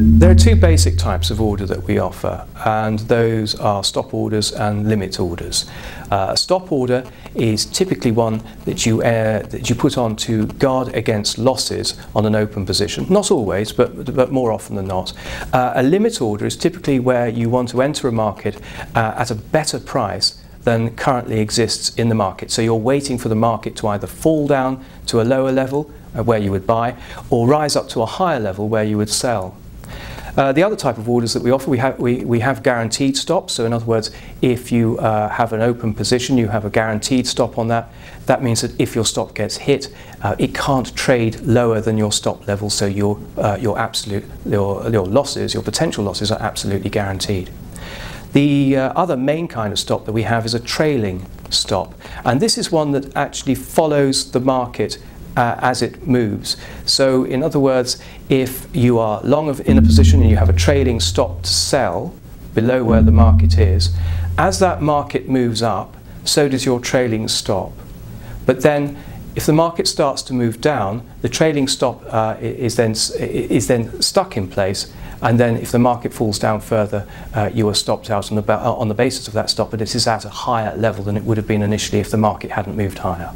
There are two basic types of order that we offer, and those are stop orders and limit orders. Uh, a stop order is typically one that you, uh, that you put on to guard against losses on an open position. Not always, but, but more often than not. Uh, a limit order is typically where you want to enter a market uh, at a better price than currently exists in the market. So you're waiting for the market to either fall down to a lower level uh, where you would buy or rise up to a higher level where you would sell. Uh, the other type of orders that we offer, we have, we, we have guaranteed stops. So in other words, if you uh, have an open position, you have a guaranteed stop on that. That means that if your stop gets hit, uh, it can't trade lower than your stop level. So your, uh, your absolute, your, your losses, your potential losses are absolutely guaranteed. The uh, other main kind of stop that we have is a trailing stop. And this is one that actually follows the market uh, as it moves. So in other words, if you are long of, in a position and you have a trailing stop to sell below where the market is, as that market moves up, so does your trailing stop. But then if the market starts to move down, the trailing stop uh, is, then, is then stuck in place and then if the market falls down further, uh, you are stopped out on the, on the basis of that stop, but it is at a higher level than it would have been initially if the market hadn't moved higher.